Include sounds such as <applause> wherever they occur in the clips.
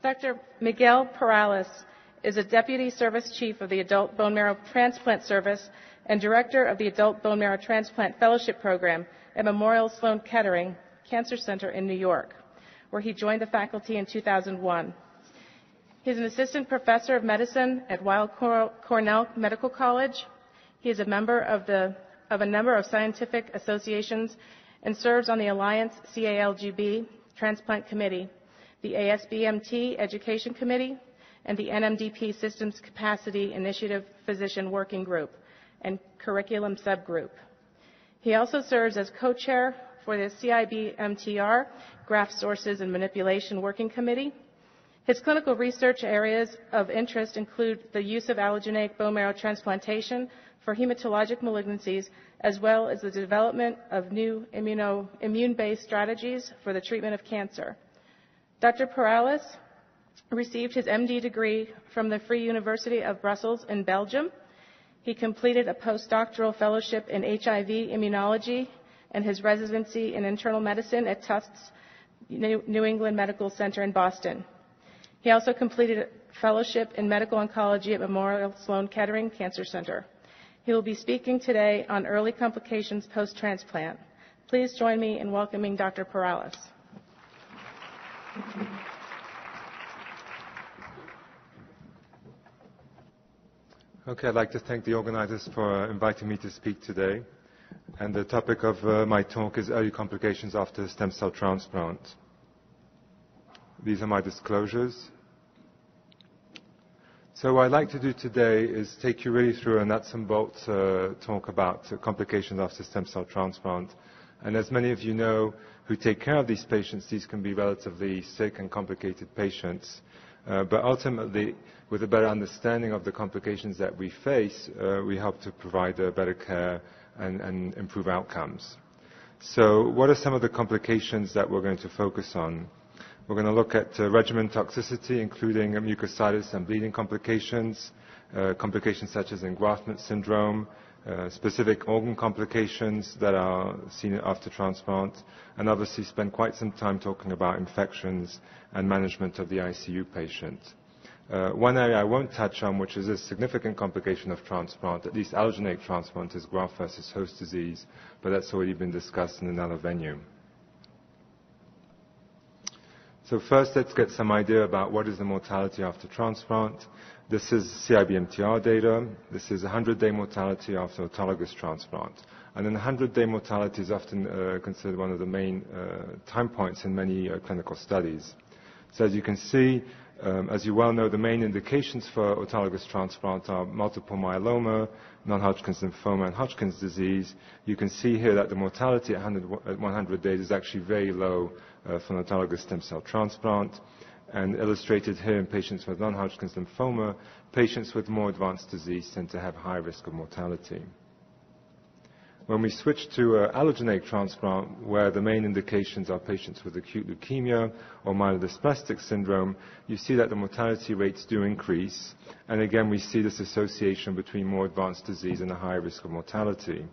Dr. Miguel Perales is a Deputy Service Chief of the Adult Bone Marrow Transplant Service and Director of the Adult Bone Marrow Transplant Fellowship Program at Memorial Sloan Kettering Cancer Center in New York, where he joined the faculty in 2001. He is an assistant professor of medicine at Weill Cornell Medical College. He is a member of, the, of a number of scientific associations and serves on the Alliance CALGB Transplant Committee, the ASBMT Education Committee, and the NMDP Systems Capacity Initiative Physician Working Group and Curriculum Subgroup. He also serves as co-chair for the CIBMTR Graft Sources and Manipulation Working Committee. His clinical research areas of interest include the use of allogeneic bone marrow transplantation for hematologic malignancies, as well as the development of new immune-based strategies for the treatment of cancer. Dr. Perales received his MD degree from the Free University of Brussels in Belgium. He completed a postdoctoral fellowship in HIV immunology and his residency in internal medicine at Tufts New England Medical Center in Boston. He also completed a fellowship in medical oncology at Memorial Sloan Kettering Cancer Center. He will be speaking today on early complications post-transplant. Please join me in welcoming Dr. Perales. Okay, I'd like to thank the organizers for inviting me to speak today. And the topic of uh, my talk is early complications after stem cell transplant. These are my disclosures. So what I'd like to do today is take you really through a nuts and bolts uh, talk about complications after stem cell transplant. And as many of you know who take care of these patients, these can be relatively sick and complicated patients. Uh, but ultimately, with a better understanding of the complications that we face, uh, we help to provide better care and, improve outcomes. So what are some of the complications that we're going to focus on? We're going to look at uh, regimen toxicity, including mucositis and bleeding complications, complications such as engraftment syndrome, specific organ complications that are seen after transplant, and obviously spend quite some time talking about infections and management of the ICU patient. Uh, one area I won't touch on, which is a significant complication of transplant, at least allogeneic transplant, is graft versus host disease, but that's already been discussed in another venue. So first, let's get some idea about what is the mortality after transplant. This is CIBMTR data. This is 100-day mortality after autologous transplant. And then 100-day mortality is often uh, considered one of the main uh, time points in many uh, clinical studies. So as you can see, um, as you well know, the main indications for autologous transplant are multiple myeloma, non-Hodgkin's lymphoma, and Hodgkin's disease. You can see here that the mortality at 100, at 100 days is actually very low uh, for an autologous stem cell transplant. And illustrated here in patients with non-Hodgkin's lymphoma, patients with more advanced disease tend to have high risk of mortality. When we switch to uh, allogeneic transplant, where the main indications are patients with acute leukemia or myelodysplastic syndrome, you see that the mortality rates do increase. And again, we see this association between more advanced disease and a higher risk of mortality.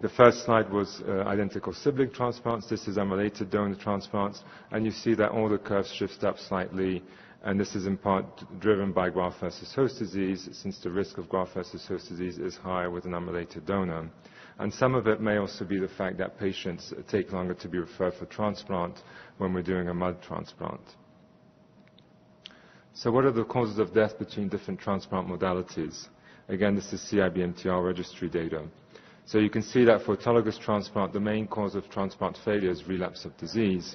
The first slide was uh, identical sibling transplants. This is unrelated donor transplants. And you see that all the curves shift up slightly and this is in part driven by graft versus host disease, since the risk of graft versus host disease is higher with an unrelated donor. And some of it may also be the fact that patients take longer to be referred for transplant when we're doing a MUD transplant. So what are the causes of death between different transplant modalities? Again, this is CIBMTR registry data. So you can see that for autologous transplant, the main cause of transplant failure is relapse of disease.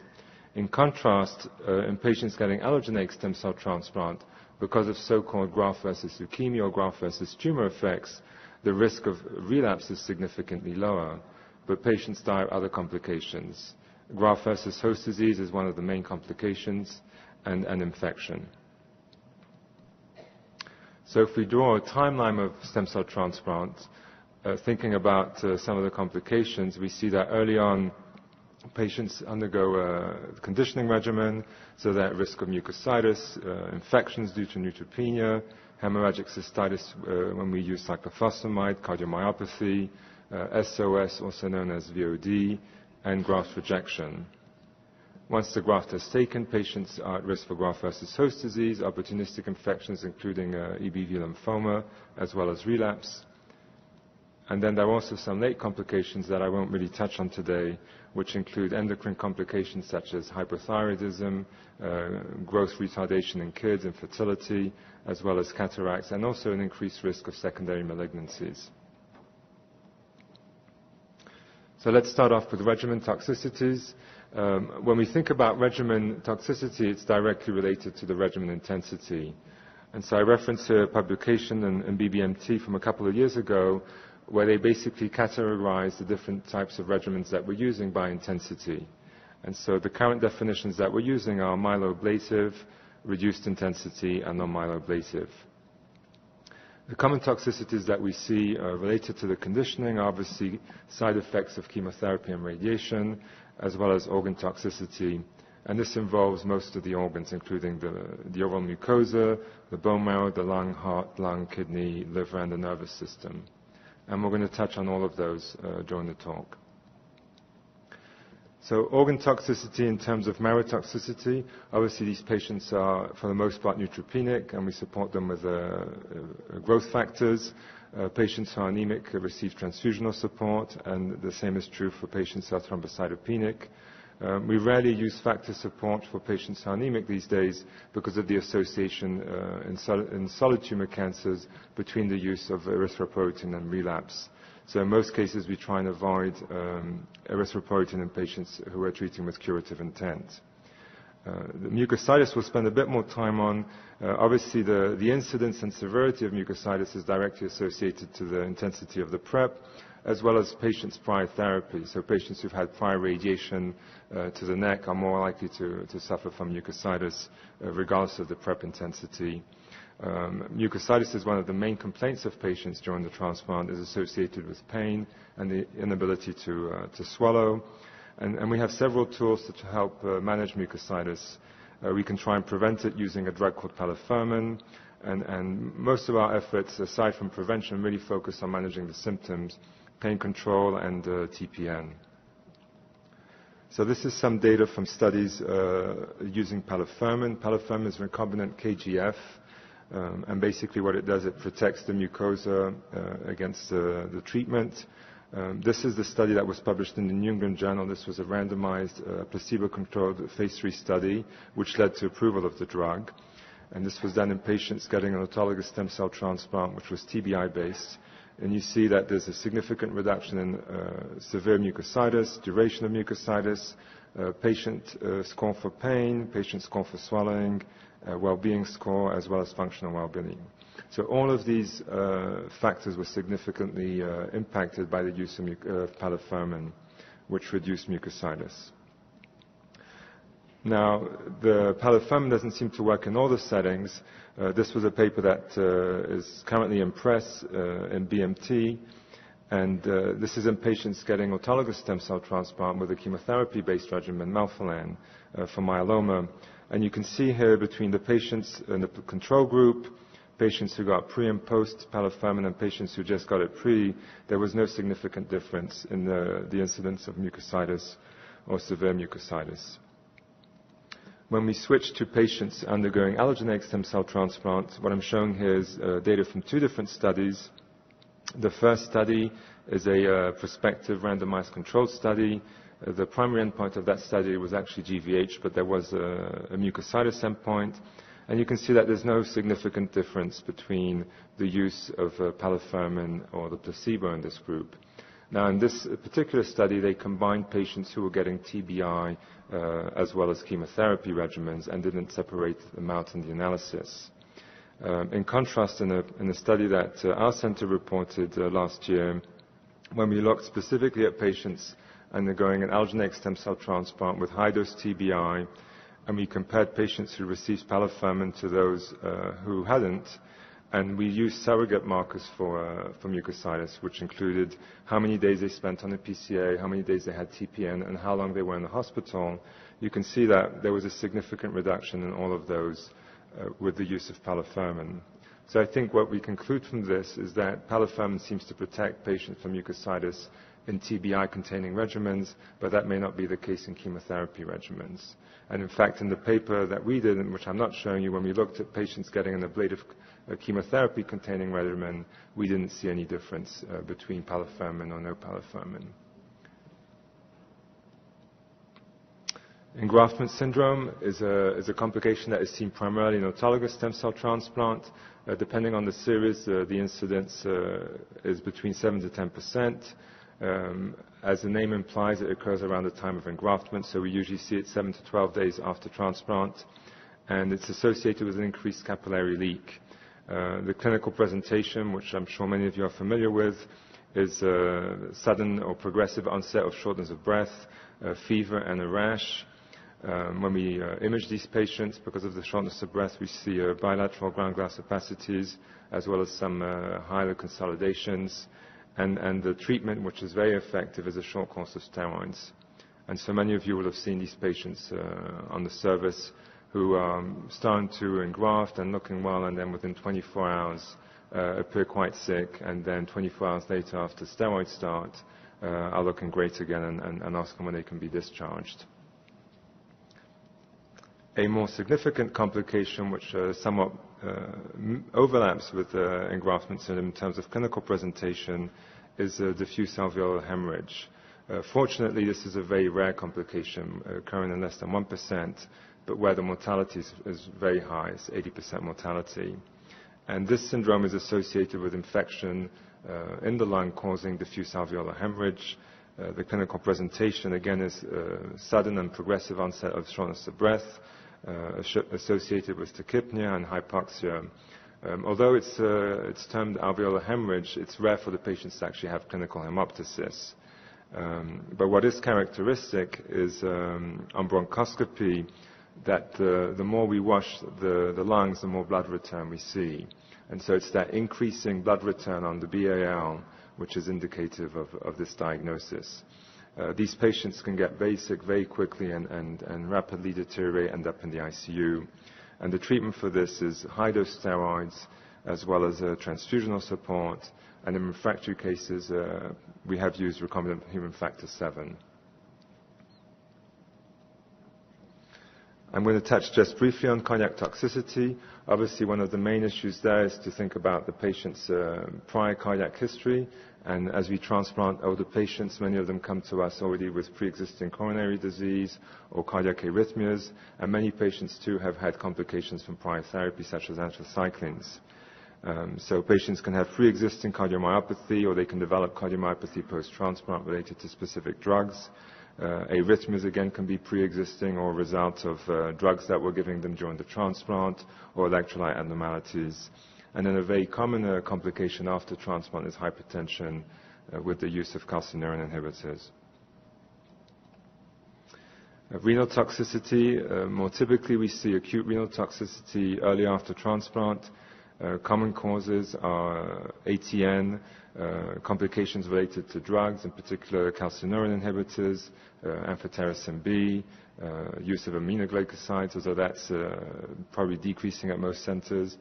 In contrast, uh, in patients getting allogeneic stem cell transplant, because of so-called graft versus leukemia or graft versus tumor effects, the risk of relapse is significantly lower, but patients die of other complications. Graft versus host disease is one of the main complications, and an infection. So if we draw a timeline of stem cell transplant, uh, thinking about uh, some of the complications, we see that early on Patients undergo a conditioning regimen, so they're at risk of mucositis, uh, infections due to neutropenia, hemorrhagic cystitis uh, when we use cyclophosphamide, cardiomyopathy, uh, SOS, also known as VOD, and graft rejection. Once the graft is taken, patients are at risk for graft versus host disease, opportunistic infections including uh, EBV lymphoma, as well as relapse. And then there are also some late complications that I won't really touch on today, which include endocrine complications such as hypothyroidism, uh, growth retardation in kids, infertility, as well as cataracts, and also an increased risk of secondary malignancies. So let's start off with regimen toxicities. Um, when we think about regimen toxicity, it's directly related to the regimen intensity. And so I reference a publication in, in BBMT from a couple of years ago where they basically categorize the different types of regimens that we're using by intensity. And so the current definitions that we're using are myeloablative, reduced intensity, and non-myeloablative. The common toxicities that we see uh, related to the conditioning are obviously side effects of chemotherapy and radiation, as well as organ toxicity. And this involves most of the organs, including the, the oral mucosa, the bone marrow, the lung, heart, lung, kidney, liver, and the nervous system. And we're going to touch on all of those uh, during the talk. So organ toxicity in terms of marrow toxicity, obviously these patients are for the most part neutropenic and we support them with uh, uh, growth factors. Patients who are anemic receive transfusional support, and the same is true for patients who are thrombocytopenic. Um, we rarely use factor support for patients who are anemic these days because of the association uh, in, sol- in, solid tumor cancers between the use of erythropoietin and relapse. So in most cases, we try and avoid um, erythropoietin in patients who are treating with curative intent. Uh, the mucositis we'll spend a bit more time on. Uh, obviously, the, the incidence and severity of mucositis is directly associated to the intensity of the prep, as well as patients' prior therapy. So patients who've had prior radiation uh, to the neck are more likely to, to suffer from mucositis, uh, regardless of the prep intensity. Um, mucositis is one of the main complaints of patients during the transplant, is associated with pain and the inability to, uh, to swallow. And, and we have several tools to help uh, manage mucositis. Uh, we can try and prevent it using a drug called palifermin. And, and, most of our efforts, aside from prevention, really focus on managing the symptoms, pain control, and uh, TPN. So this is some data from studies uh, using palifermin. Palifermin is recombinant KGF. Um, and basically what it does, it protects the mucosa uh, against the treatment. Um, this is the study that was published in the New England Journal. This was a randomized, placebo-controlled phase 3 study, which led to approval of the drug. And this was done in patients getting an autologous stem cell transplant, which was TBI-based. And you see that there's a significant reduction in uh, severe mucositis, duration of mucositis, uh, patient uh, score for pain, patient score for swallowing, uh, well-being score, as well as functional well-being. So all of these uh, factors were significantly uh, impacted by the use of uh, palifermin, which reduced mucositis. Now, the palifermin doesn't seem to work in all the settings. Uh, this was a paper that uh, is currently in press uh, in BMT, and uh, this is in patients getting autologous stem cell transplant with a chemotherapy-based regimen, melphalan, uh, for myeloma. And you can see here between the patients in the control group, patients who got pre and post palifermin and patients who just got it pre, there was no significant difference in the, the incidence of mucositis or severe mucositis. When we switch to patients undergoing allogeneic stem cell transplant, what I'm showing here is uh, data from two different studies. The first study is a uh, prospective randomized controlled study. Uh, the primary endpoint of that study was actually GVH, but there was a, a mucositis endpoint. And you can see that there's no significant difference between the use of uh, palifermin or the placebo in this group. Now, in this particular study, they combined patients who were getting TBI uh, as well as chemotherapy regimens and didn't separate them out in the analysis. Um, in contrast, in a, in a, study that uh, our center reported uh, last year, when we looked specifically at patients undergoing an allogeneic stem cell transplant with high-dose TBI and we compared patients who received palifermin to those uh, who hadn't, and we used surrogate markers for, uh, for mucositis, which included how many days they spent on a PCA, how many days they had TPN, and how long they were in the hospital. You can see that there was a significant reduction in all of those uh, with the use of palifermin. So I think what we conclude from this is that palifermin seems to protect patients from mucositis in TBI-containing regimens, but that may not be the case in chemotherapy regimens. And in fact, in the paper that we did, which I'm not showing you, when we looked at patients getting an ablative chemotherapy-containing regimen, we didn't see any difference uh, between palifermin or no palifermin. Engraftment syndrome is a, is a complication that is seen primarily in autologous stem cell transplant. Uh, depending on the series, uh, the incidence uh, is between 7 to 10 percent. Um, as the name implies, it occurs around the time of engraftment, so we usually see it 7 to 12 days after transplant, and it's associated with an increased capillary leak. Uh, the clinical presentation, which I'm sure many of you are familiar with, is sudden or progressive onset of shortness of breath, fever, and a rash. Um, when we uh, image these patients, because of the shortness of breath, we see uh, bilateral ground glass opacities, as well as some hilar consolidations. And, the treatment, which is very effective, is a short course of steroids. And so many of you will have seen these patients on the service who are um, starting to engraft and looking well, and then within 24 hours uh, appear quite sick, and then 24 hours later after steroid start uh, are looking great again and, and, and ask when they can be discharged. A more significant complication, which uh, somewhat uh, overlaps with uh, engraftment syndrome in terms of clinical presentation, is diffuse alveolar hemorrhage. Fortunately, this is a very rare complication, occurring in less than 1%, but where the mortality is very high, it's 80% mortality. And This syndrome is associated with infection in the lung causing diffuse alveolar hemorrhage. The clinical presentation, again, is sudden and progressive onset of shortness of breath, uh, associated with tachypnea and hypoxia. Um, although it's, uh, it's termed alveolar hemorrhage, it's rare for the patients to actually have clinical hemoptysis. Um, but what is characteristic is um, on bronchoscopy that uh, the more we wash the, the lungs, the more blood return we see. And so it's that increasing blood return on the BAL which is indicative of, of this diagnosis. Uh, these patients can get sick very quickly and, and, and rapidly deteriorate, end up in the ICU. And the treatment for this is high-dose steroids, as well as uh, transfusional support. And in refractory cases, uh, we have used recombinant human factor 7. I'm going to touch just briefly on cardiac toxicity. Obviously, one of the main issues there is to think about the patient's uh, prior cardiac history and as we transplant older patients, many of them come to us already with pre-existing coronary disease or cardiac arrhythmias, and many patients too have had complications from prior therapy such as anthracyclines. Um, so patients can have pre-existing cardiomyopathy or they can develop cardiomyopathy post-transplant related to specific drugs. Uh, arrhythmias again can be pre-existing or a result of uh, drugs that we're giving them during the transplant or electrolyte abnormalities. And then a very common uh, complication after transplant is hypertension uh, with the use of calcineurin inhibitors. Uh, renal toxicity, uh, more typically we see acute renal toxicity early after transplant. Common causes are ATN, complications related to drugs, in particular calcineurin inhibitors, amphotericin B, use of aminoglycosides, although that's probably decreasing at most centers.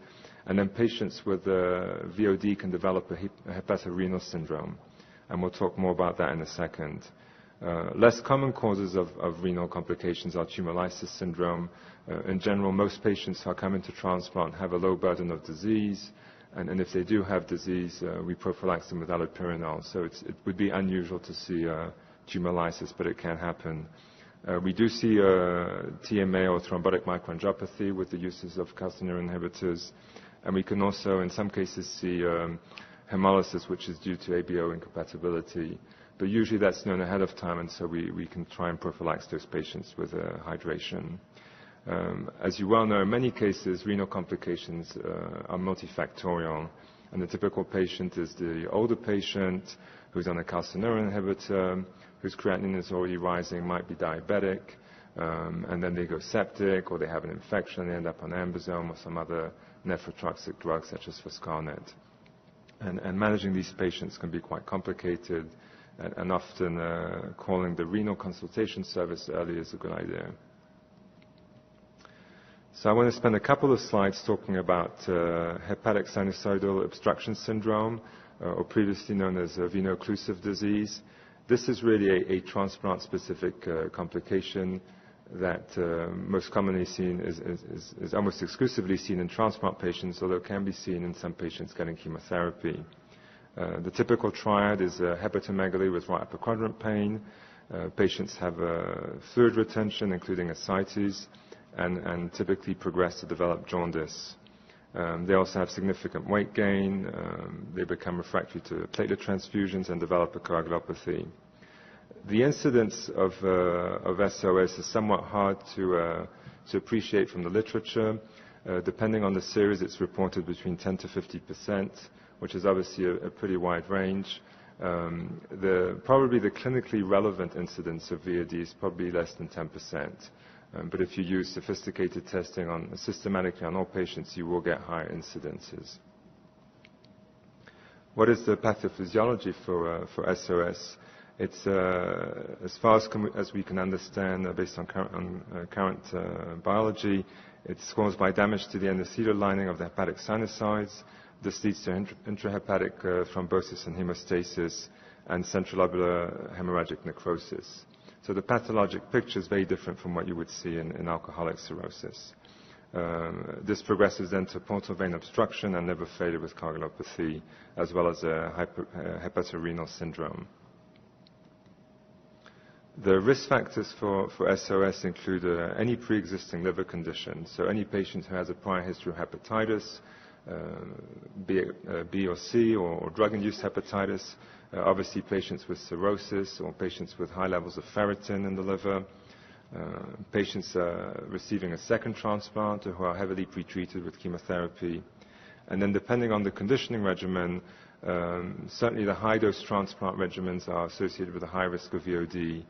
And then patients with uh, VOD can develop a, hepatorenal syndrome. And we'll talk more about that in a second. Uh, less common causes of, renal complications are tumor lysis syndrome. Uh, in general, most patients who are coming to transplant have a low burden of disease, and, and if they do have disease, uh, we prophylax them with allopurinol. So it would be unusual to see uh, tumor lysis, but it can happen. Uh, we do see TMA or thrombotic microangiopathy with the uses of calcineurin inhibitors. And we can also, in some cases, see um, hemolysis, which is due to ABO incompatibility. But usually that's known ahead of time, and so we, we can try and prophylax those patients with uh, hydration. Um, as you well know, in many cases, renal complications uh, are multifactorial. And the typical patient is the older patient who's on a calcineurin inhibitor, whose creatinine is already rising, might be diabetic, um, and then they go septic or they have an infection, they end up on AmBisome or some other nephrotoxic drug such as foscarnet. And, and managing these patients can be quite complicated, and, and often uh, calling the renal consultation service early is a good idea. So I want to spend a couple of slides talking about uh, hepatic sinusoidal obstruction syndrome, uh, or previously known as uh, veno-occlusive disease. This is really a, a transplant-specific uh, complication that uh, most commonly seen is, is, is, almost exclusively seen in transplant patients, although it can be seen in some patients getting chemotherapy. Uh, the typical triad is hepatomegaly with right upper quadrant pain. Patients have fluid retention, including ascites, and, and, typically progress to develop jaundice. Um, they also have significant weight gain. Um, they become refractory to platelet transfusions and develop a coagulopathy. The incidence of, uh, of SOS is somewhat hard to, uh, to appreciate from the literature. Uh, depending on the series, it's reported between 10 to 50 percent which is obviously a, a pretty wide range. Um, the, probably the clinically relevant incidence of VOD is probably less than 10%. Um, but if you use sophisticated testing on, systematically on all patients, you will get higher incidences. What is the pathophysiology for, uh, for SOS? It's, uh, as far as, we can understand, uh, based on, cur on uh, current uh, biology, it's caused by damage to the endothelial lining of the hepatic sinusoids, this leads to intrahepatic uh, thrombosis and hemostasis and central lobular hemorrhagic necrosis. So the pathologic picture is very different from what you would see in, in alcoholic cirrhosis. Um, this progresses then to portal vein obstruction and liver failure with coagulopathy, as well as a hyper, uh, hepatorenal syndrome. The risk factors for, for SOS include uh, any pre-existing liver condition, so any patient who has a prior history of hepatitis, uh, it uh, B or C or drug-induced hepatitis, uh, obviously patients with cirrhosis or patients with high levels of ferritin in the liver, patients receiving a second transplant or who are heavily pretreated with chemotherapy. And then depending on the conditioning regimen, um, certainly the high-dose transplant regimens are associated with a high risk of VOD.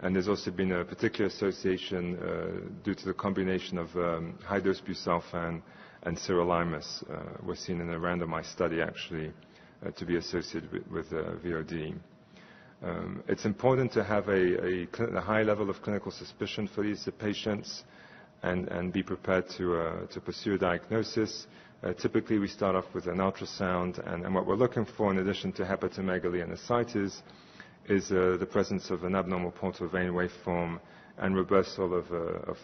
And there's also been a particular association uh, due to the combination of um, high-dose busulfan and sirolimus uh, was seen in a randomized study actually uh, to be associated with, uh, VOD. Um, it's important to have a, high level of clinical suspicion for these patients and, be prepared to, uh, to pursue a diagnosis. Uh, typically, we start off with an ultrasound, and, what we're looking for, in addition to hepatomegaly and ascites, is uh, the presence of an abnormal portal vein waveform and reversal of,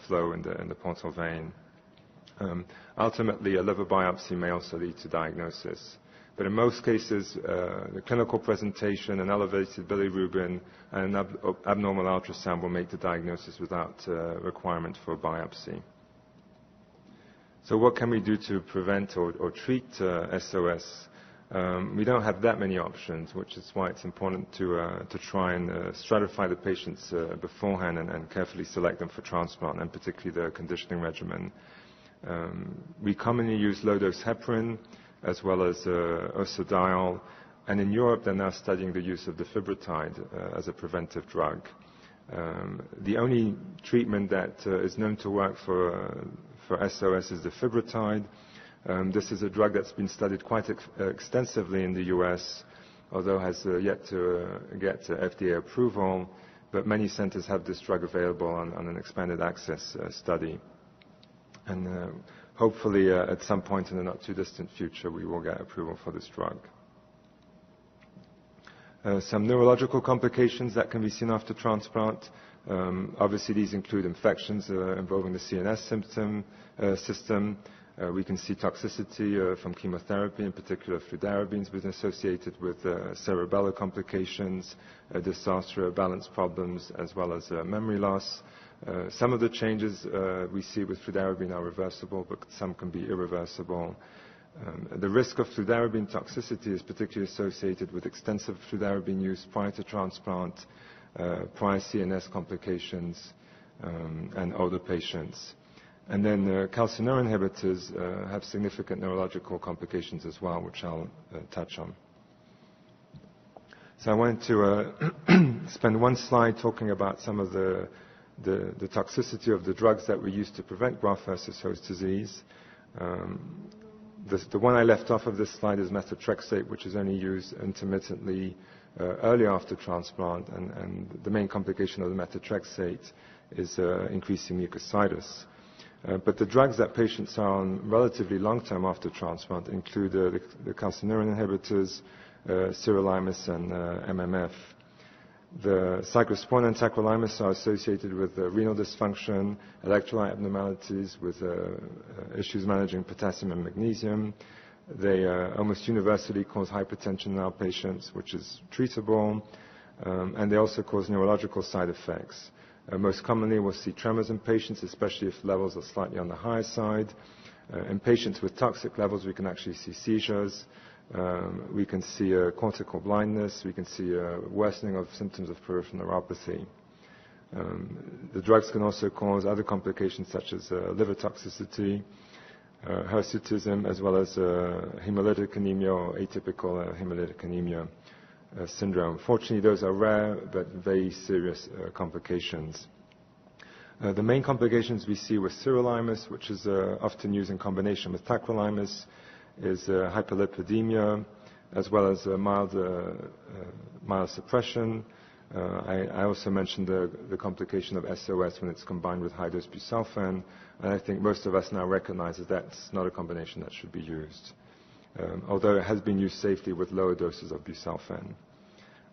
flow in the, in the portal vein. Um, ultimately, a liver biopsy may also lead to diagnosis. But in most cases, uh, the clinical presentation, an elevated bilirubin, and an ab abnormal ultrasound will make the diagnosis without uh, requirement for biopsy. So what can we do to prevent or, or treat uh, SOS? Um, we don't have that many options, which is why it's important to, uh, to try and uh, stratify the patients uh, beforehand and, and, carefully select them for transplant, and particularly the conditioning regimen. Um, we commonly use low-dose heparin as well as uh, ursodiol, and in Europe they're now studying the use of defibrotide uh, as a preventive drug. Um, the only treatment that uh, is known to work for, uh, for SOS is defibrotide. Um, this is a drug that's been studied quite ex extensively in the US, although has uh, yet to uh, get FDA approval, but many centers have this drug available on, an expanded access study and uh, hopefully uh, at some point in the not too distant future we will get approval for this drug. Uh, some neurological complications that can be seen after transplant. Um, obviously, these include infections uh, involving the CNS symptom, system. We can see toxicity from chemotherapy, in particular fludarabine, been associated with cerebellar complications, disaster balance problems, as well as memory loss. Uh, some of the changes uh, we see with fludarabine are reversible, but some can be irreversible. Um, the risk of fludarabine toxicity is particularly associated with extensive fludarabine use prior to transplant, uh, prior CNS complications, um, and older patients. And then calcineurin inhibitors have significant neurological complications as well, which I'll touch on. So I wanted to <clears throat> spend one slide talking about some of the the, the, toxicity of the drugs that we use to prevent graft versus host disease. Um, the, the, one I left off of this slide is methotrexate, which is only used intermittently uh, early after transplant, and, and, the main complication of the methotrexate is uh, increasing mucositis. Uh, but the drugs that patients are on relatively long-term after transplant include uh, the, the calcineurin inhibitors, uh, sirolimus, and uh, MMF. The cyclosporin and tacrolimus are associated with uh, renal dysfunction, electrolyte abnormalities, with uh, uh, issues managing potassium and magnesium. They almost universally cause hypertension in our patients, which is treatable, um, and they also cause neurological side effects. Uh, most commonly, we'll see tremors in patients, especially if levels are slightly on the higher side. Uh, in patients with toxic levels, we can actually see seizures. Um, we can see a cortical blindness. We can see a worsening of symptoms of peripheral neuropathy. Um, the drugs can also cause other complications such as uh, liver toxicity, uh, hirsutism, as well as uh, hemolytic anemia or atypical uh, hemolytic anemia uh, syndrome. Fortunately, those are rare but very serious uh, complications. Uh, the main complications we see with sirolimus, which is uh, often used in combination with tacrolimus, is uh, hyperlipidemia, as well as mild, mild suppression. I, I, also mentioned the, complication of SOS when it's combined with high-dose busulfan, and I think most of us now recognize that that's not a combination that should be used, um, although it has been used safely with lower doses of busulfan.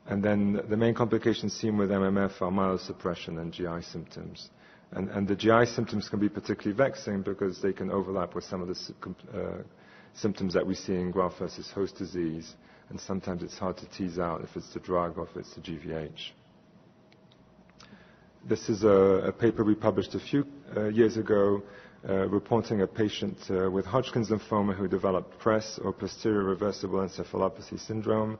And then the main complications seen with MMF are myelosuppression and GI symptoms. And, the GI symptoms can be particularly vexing because they can overlap with some of the uh, symptoms that we see in graft versus host disease, and sometimes it's hard to tease out if it's the drug or if it's the GVH. This is a, a paper we published a few uh, years ago uh, reporting a patient uh, with Hodgkin's lymphoma who developed PRES or posterior reversible encephalopathy syndrome,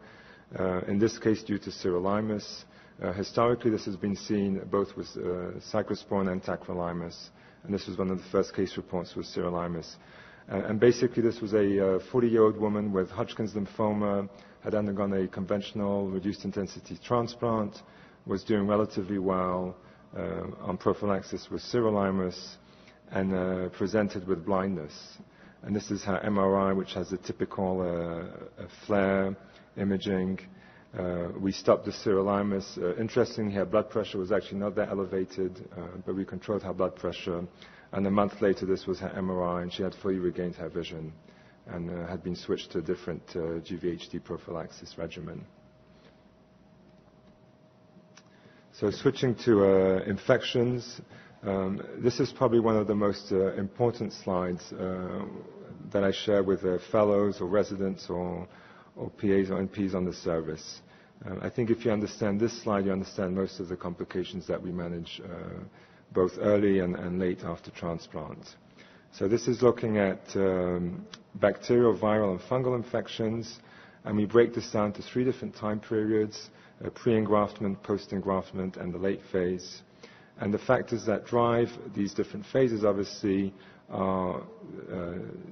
uh, in this case due to sirolimus. Uh, historically, this has been seen both with uh, cyclosporin and tacrolimus, and this was one of the first case reports with sirolimus. Uh, and basically, this was a 40-year-old uh, woman with Hodgkin's lymphoma, had undergone a conventional reduced intensity transplant, was doing relatively well uh, on prophylaxis with sirolimus, and uh, presented with blindness. And this is her MRI, which has a typical uh, flare imaging. Uh, we stopped the sirolimus. interestingly, her blood pressure was actually not that elevated, but we controlled her blood pressure and a month later, this was her MRI, and she had fully regained her vision and uh, had been switched to a different uh, GVHD prophylaxis regimen. So switching to uh, infections, um, this is probably one of the most uh, important slides uh, that I share with uh, fellows or residents or, or, PAs or NPs on the service. I think if you understand this slide, you understand most of the complications that we manage both early and, and late after transplant. So this is looking at um, bacterial, viral, and fungal infections, and we break this down to three different time periods, uh, pre-engraftment, post-engraftment, and the late phase. And the factors that drive these different phases, obviously, are uh,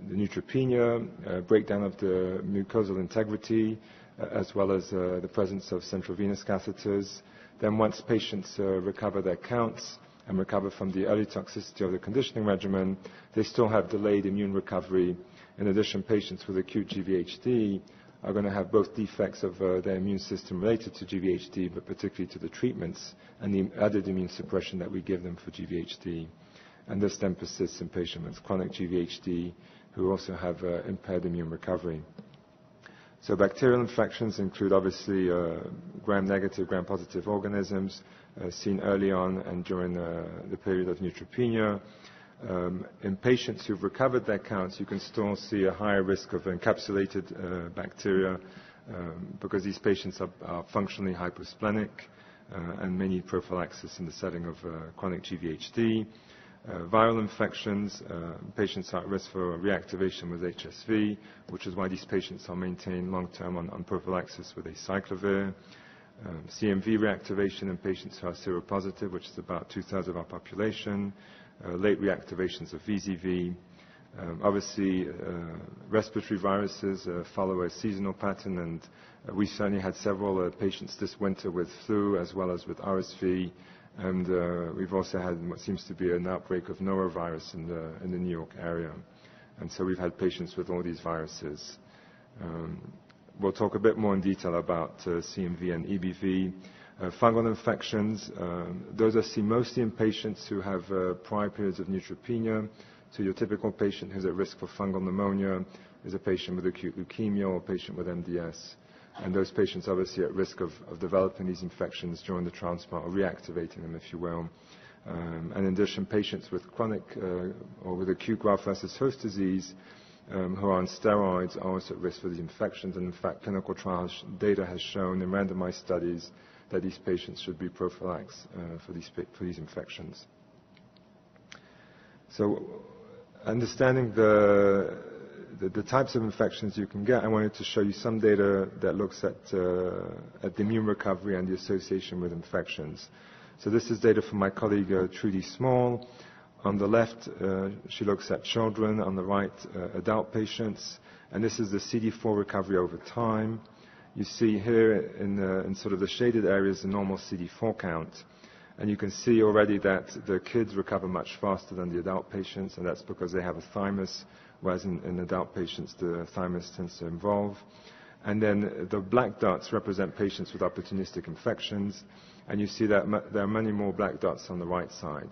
the neutropenia, uh, breakdown of the mucosal integrity, uh, as well as uh, the presence of central venous catheters. Then once patients uh, recover their counts, and recover from the early toxicity of the conditioning regimen, they still have delayed immune recovery. In addition, patients with acute GVHD are going to have both defects of uh, their immune system related to GVHD, but particularly to the treatments and the added immune suppression that we give them for GVHD. And this then persists in patients with chronic GVHD who also have uh, impaired immune recovery. So bacterial infections include obviously uh, gram-negative, gram-positive organisms seen early on and during uh, the period of neutropenia. Um, in patients who've recovered their counts, you can still see a higher risk of encapsulated uh, bacteria um, because these patients are, functionally hyposplenic uh, and may need prophylaxis in the setting of uh, chronic GVHD. Uh, viral infections, uh, patients are at risk for reactivation with HSV, which is why these patients are maintained long-term on, on, prophylaxis with acyclovir. Um, CMV reactivation in patients who are seropositive, which is about two-thirds of our population. Uh, late reactivations of VZV. Um, obviously, uh, respiratory viruses uh, follow a seasonal pattern, and uh, we certainly had several patients this winter with flu as well as with RSV and uh, we've also had what seems to be an outbreak of norovirus in the, in the New York area. And so we've had patients with all these viruses. Um, we'll talk a bit more in detail about uh, CMV and EBV. Uh, fungal infections, um, those are seen mostly in patients who have uh, prior periods of neutropenia. So your typical patient who's at risk for fungal pneumonia is a patient with acute leukemia or a patient with MDS. and those patients obviously at risk of, developing these infections during the transplant or reactivating them, if you will. Um, and in addition, patients with chronic uh, or with acute graft versus host disease who are on steroids are also at risk for these infections. And in fact, clinical trials data has shown in randomized studies that these patients should be prophylaxed uh, for, these, infections. So understanding the, types of infections you can get, I wanted to show you some data that looks at, uh, the immune recovery and the association with infections. So this is data from my colleague uh, Trudy Small. On the left, uh, she looks at children. On the right, uh, adult patients. And this is the CD4 recovery over time. You see here in, in sort of the shaded areas the normal CD4 count. And you can see already that the kids recover much faster than the adult patients, and that's because they have a thymus, whereas in, adult patients the thymus tends to involve. And then the black dots represent patients with opportunistic infections, and you see that there are many more black dots on the right side.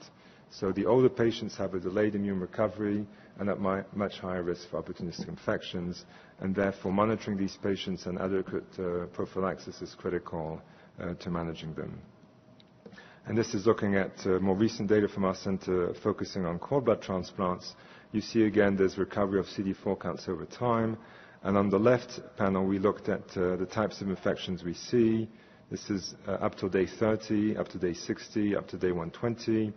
So the older patients have a delayed immune recovery and at much higher risk for opportunistic infections, and therefore monitoring these patients and adequate uh, prophylaxis is critical uh, to managing them. And this is looking at uh, more recent data from our center focusing on cord blood transplants. You see again there's recovery of CD4 counts over time. And on the left panel, we looked at uh, the types of infections we see. This is uh, up to day 30, up to day 60, up to day 120.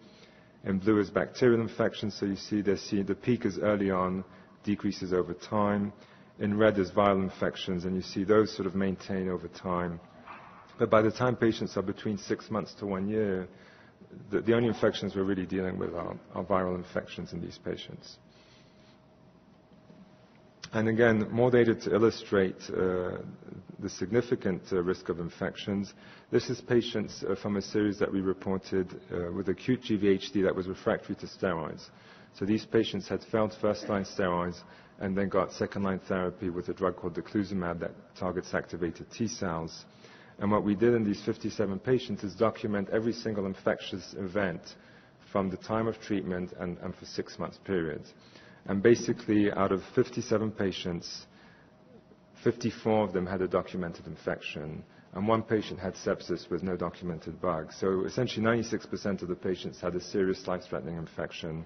In blue is bacterial infection, so you see the peak is early on, decreases over time. In red is viral infections, and you see those sort of maintain over time. But by the time patients are between six months to one year, the, the only infections we're really dealing with are, are viral infections in these patients. And again, more data to illustrate uh, the significant uh, risk of infections. This is patients uh, from a series that we reported uh, with acute GVHD that was refractory to steroids. So these patients had failed first-line steroids and then got second-line therapy with a drug called daclizumab that targets activated T cells. And what we did in these 57 patients is document every single infectious event from the time of treatment and, and for six months period. And basically, out of 57 patients, 54 of them had a documented infection, and one patient had sepsis with no documented bug. So essentially, 96% of the patients had a serious life-threatening infection.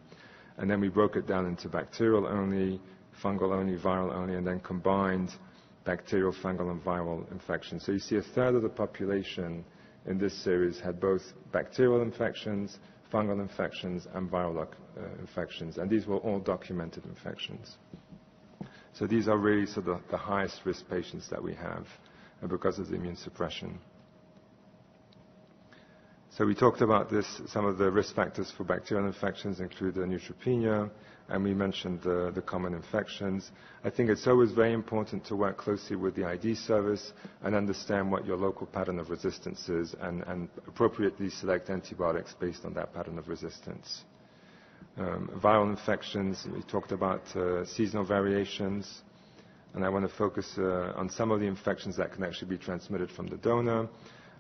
And then we broke it down into bacterial only, fungal only, viral only, and then combined bacterial, fungal, and viral infections. So you see a third of the population in this series had both bacterial infections, fungal infections, and viral uh, infections. And these were all documented infections. So these are really sort of the highest risk patients that we have uh, because of the immune suppression. So we talked about this. Some of the risk factors for bacterial infections include neutropenia, and we mentioned the, the, common infections. I think it's always very important to work closely with the ID service and understand what your local pattern of resistance is and, and appropriately select antibiotics based on that pattern of resistance. Um, viral infections, we talked about uh, seasonal variations, and I want to focus uh, on some of the infections that can actually be transmitted from the donor.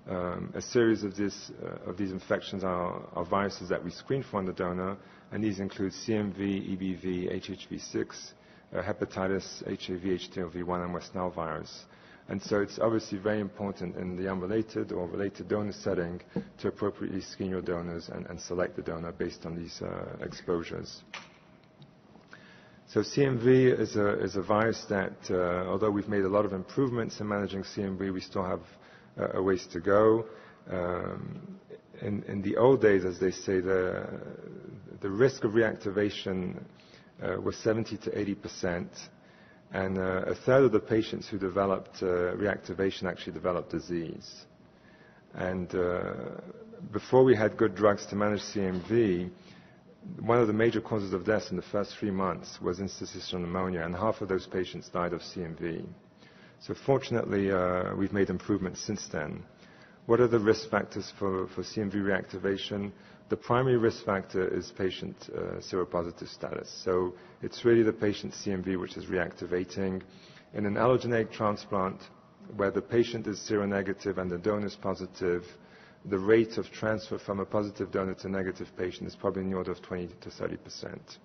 Um, a series of, this, uh, of, these infections are, are, viruses that we screen for in the donor, and these include CMV, EBV, HHV6, uh, hepatitis, HIV, HTLV1, and West Nile virus. And so it's obviously very important in the unrelated or related donor setting to appropriately screen your donors and, and select the donor based on these uh, exposures. So CMV is a, is a virus that, uh, although we've made a lot of improvements in managing CMV, we still have a ways to go. Um, in, in, the old days, as they say, the, the risk of reactivation uh, was 70 to 80 percent and uh, a third of the patients who developed uh, reactivation actually developed disease. And uh, before we had good drugs to manage CMV, one of the major causes of death in the first three months was interstitial pneumonia, and half of those patients died of CMV. So fortunately, uh, we've made improvements since then. What are the risk factors for, for CMV reactivation? The primary risk factor is patient uh, seropositive status. So it's really the patient CMV which is reactivating. In an allogeneic transplant, where the patient is seronegative and the donor is positive, the rate of transfer from a positive donor to a negative patient is probably in the order of 20 to 30 percent.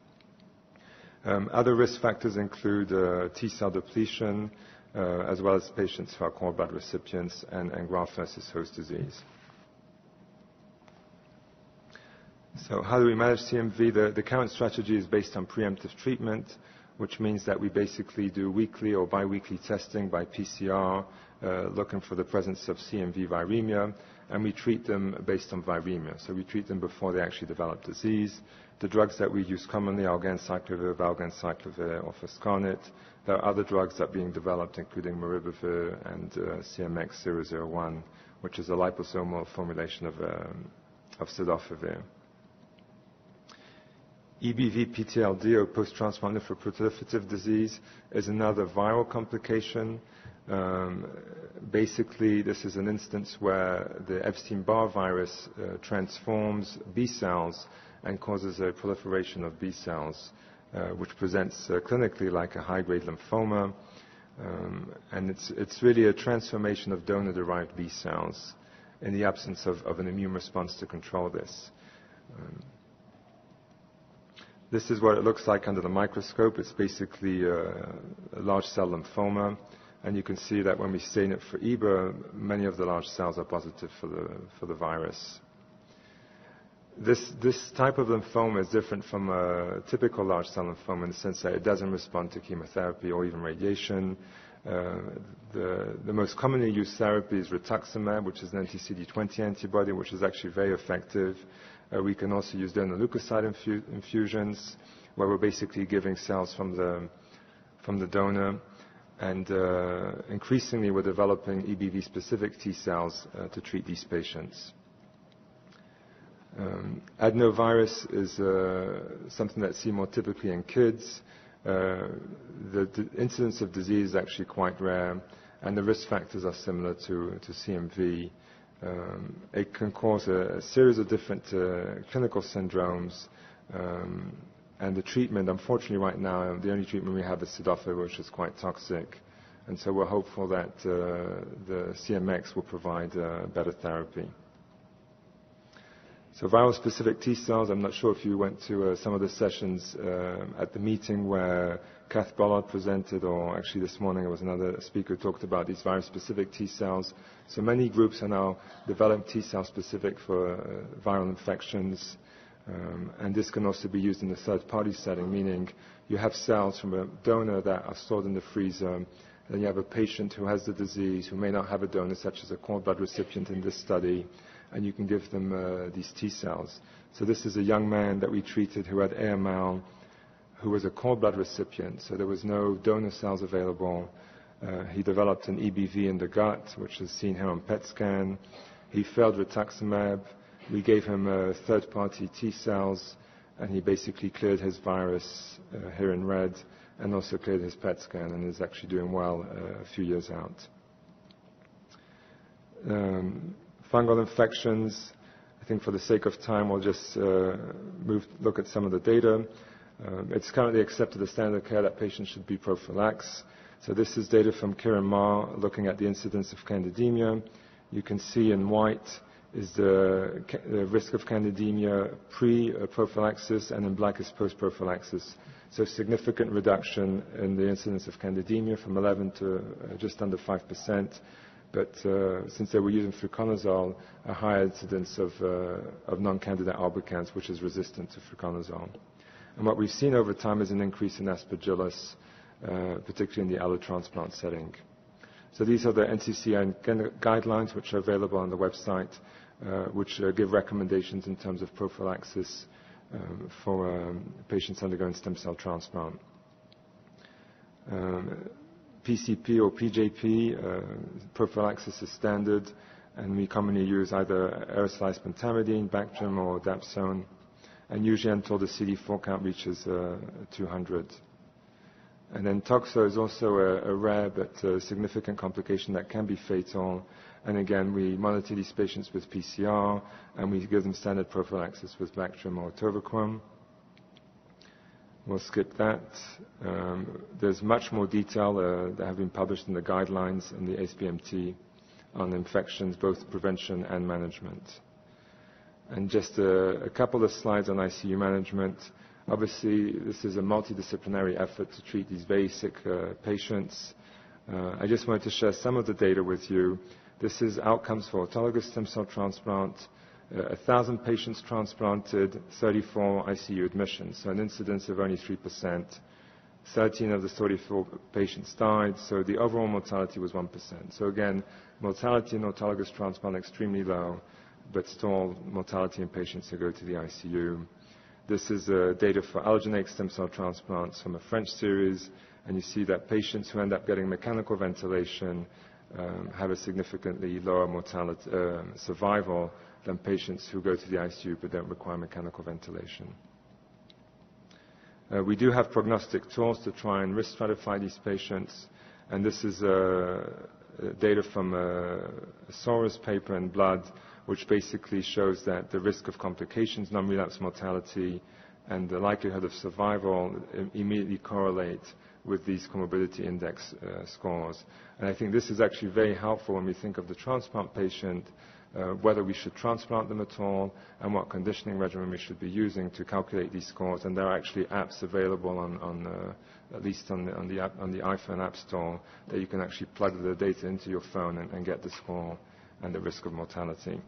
Um, other risk factors include uh, T cell depletion, Uh, as well as patients who are cord blood recipients and, and graft versus host disease. So how do we manage CMV? The, the current strategy is based on preemptive treatment, which means that we basically do weekly or biweekly testing by PCR, uh, looking for the presence of CMV viremia, and we treat them based on viremia. So we treat them before they actually develop disease. The drugs that we use commonly are valganciclovir, valganciclovir, or foscarnet. There are other drugs that are being developed, including maribavir and uh, CMX001, which is a liposomal formulation of, um, of cidofovir. EBV PTLD, or post-transplant lymphoproliferative disease, is another viral complication. Um, basically, this is an instance where the Epstein-Barr virus uh, transforms B cells and causes a proliferation of B cells, uh, which presents uh, clinically like a high-grade lymphoma. Um, and it's, it's, really a transformation of donor-derived B cells in the absence of, of, an immune response to control this. Um, this is what it looks like under the microscope. It's basically a, a large cell lymphoma. And you can see that when we stain it for EBV, many of the large cells are positive for the, for the virus. This, this type of lymphoma is different from a typical large cell lymphoma in the sense that it doesn't respond to chemotherapy or even radiation. Uh, the, most commonly used therapy is rituximab, which is an anti-CD20 antibody, which is actually very effective. Uh, we can also use donor-leukocyte infu- infusions, where we're basically giving cells from the, from the donor. And uh, increasingly, we're developing EBV-specific T cells to treat these patients. Um, adenovirus is something that's seen more typically in kids. Uh, the, incidence of disease is actually quite rare, and the risk factors are similar to, CMV. Um, it can cause a, series of different uh, clinical syndromes, um, and the treatment, unfortunately, right now, the only treatment we have is cidofovir, which is quite toxic. And so we're hopeful that uh, the CMX will provide better therapy. So viral-specific T cells, I'm not sure if you went to uh, some of the sessions uh, at the meeting where Kath Bollard presented, or actually this morning there was another speaker who talked about these virus-specific T cells. So many groups are now developing T cells specific for uh, viral infections, um, and this can also be used in the third-party setting, meaning you have cells from a donor that are stored in the freezer, and then you have a patient who has the disease, who may not have a donor, such as a cord blood recipient in this study, and you can give them uh, these T cells. So this is a young man that we treated who had AML, who was a cord blood recipient, so there was no donor cells available. Uh, he developed an EBV in the gut, which is seen here on PET scan. He failed rituximab. We gave him uh, third-party T cells, and he basically cleared his virus uh, here in red, and also cleared his PET scan, and is actually doing well uh, a few years out. Um, fungal infections. I think for the sake of time, we'll just uh, move, look at some of the data. Um, it's currently accepted as standard of care that patients should be prophylaxed. So this is data from Kieren Marr looking at the incidence of candidemia. You can see in white is the, the risk of candidemia pre-prophylaxis and in black is post-prophylaxis. So significant reduction in the incidence of candidemia from 11 to uh, just under 5 percent but uh, since they were using fluconazole, a high incidence of, uh, of non-candida albicans, which is resistant to fluconazole. And what we've seen over time is an increase in aspergillus, uh, particularly in the allotransplant setting. So these are the NCCN guidelines, which are available on the website, which give recommendations in terms of prophylaxis um, for um, patients undergoing stem cell transplant. Um, PCP or PJP, uh, prophylaxis is standard, and we commonly use either aerosolized pentamidine, Bactrim, or Dapsone, and usually until the CD4 count reaches uh, 200. And then toxo is also a, rare but uh, significant complication that can be fatal. And again, we monitor these patients with PCR, and we give them standard prophylaxis with Bactrim or Atovaquone. We'll skip that. Um, there's much more detail uh, that have been published in the guidelines and the ASBMT on infections, both prevention and management. And just a, a couple of slides on ICU management. Obviously, this is a multidisciplinary effort to treat these sick uh, patients. Uh, I just wanted to share some of the data with you. This is outcomes for autologous stem cell transplant. Uh, 1,000 patients transplanted, 34 ICU admissions, so an incidence of only 3%. 13 of the 34 patients died, so the overall mortality was 1%. So again, mortality in autologous transplant extremely low, but still mortality in patients who go to the ICU. This is uh, data for allogeneic stem cell transplants from a French series, and you see that patients who end up getting mechanical ventilation um, have a significantly lower um, survival than patients who go to the ICU but don't require mechanical ventilation. Uh, we do have prognostic tools to try and risk stratify these patients, and this is uh, data from a Sorror paper in Blood, which basically shows that the risk of complications, non-relapse mortality, and the likelihood of survival immediately correlate with these comorbidity index uh, scores. And I think this is actually very helpful when we think of the transplant patient uh, whether we should transplant them at all, and what conditioning regimen we should be using to calculate these scores. And there are actually apps available on, on uh, at least on the, on, the app, on the iPhone App Store that you can actually plug the data into your phone and, and get the score and the risk of mortality.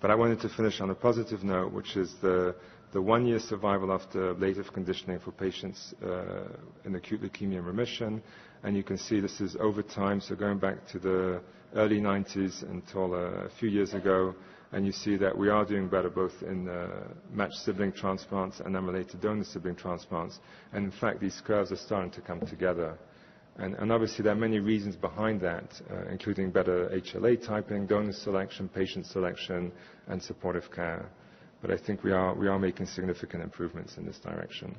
But I wanted to finish on a positive note, which is the, the one-year survival after ablative conditioning for patients uh, in acute leukemia remission. And you can see this is over time, so going back to the early 90s until a few years ago, and you see that we are doing better both in uh, matched sibling transplants and unrelated donor sibling transplants. And in fact, these curves are starting to come together. And, obviously, there are many reasons behind that, uh, including better HLA typing, donor selection, patient selection, and supportive care. But I think we are, we are making significant improvements in this direction.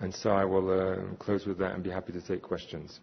And so I will uh, close with that and be happy to take questions.